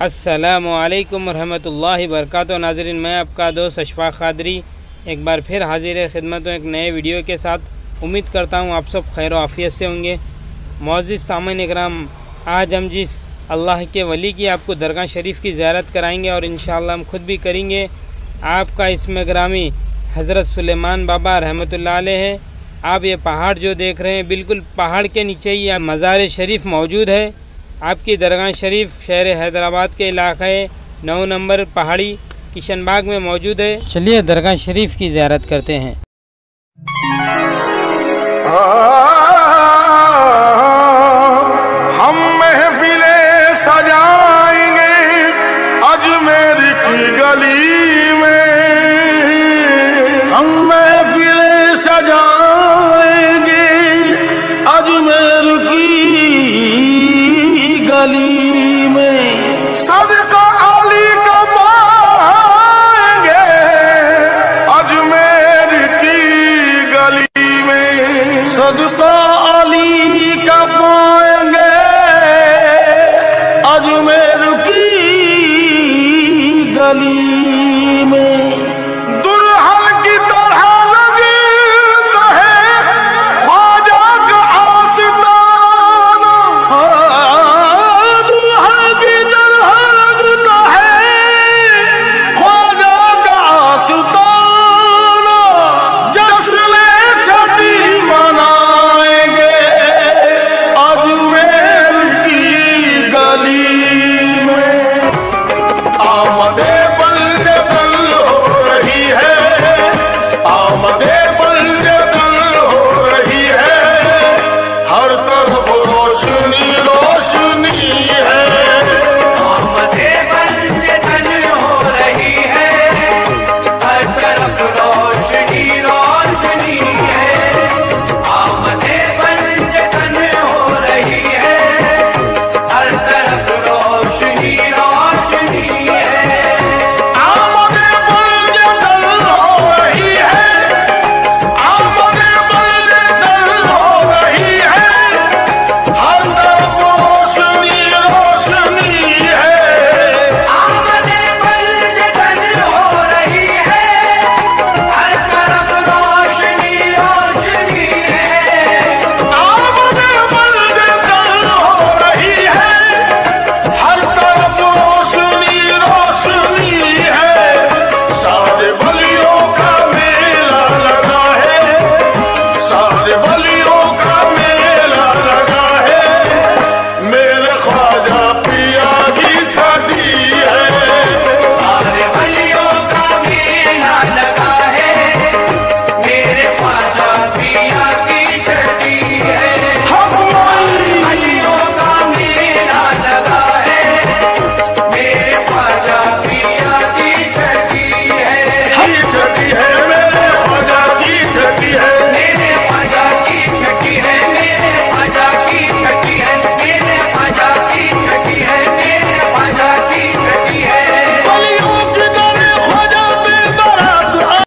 असलकम वरहमल वरक नाजरीन, मैं आपका दोस्त अशफाक खादरी एक बार फिर हाजिर खिदमत एक नए वीडियो के साथ। उम्मीद करता हूँ आप सब खैर आफ़ियत से होंगे। मोज़ सामिन कराम आज हम जिस अल्लाह के वली की आपको दरगाह शरीफ की ज़्यारत कराएँगे और इन हम खुद भी करेंगे। आपका इसमें ग्रामी हज़रत सुलेमान बाबा रहमत है। आप ये पहाड़ जो देख रहे हैं, बिल्कुल पहाड़ के नीचे ही मज़ार शरीफ मौजूद है। आपकी दरगाह शरीफ शहर हैदराबाद के इलाक़े नौ नंबर पहाड़ी किशन बाग में मौजूद है। चलिए दरगाह शरीफ की ज्यारत करते हैं। हम महफिले सजाएँगे अजमेर की गली में। हम महफिले सजाएँगे अजमेर की गली।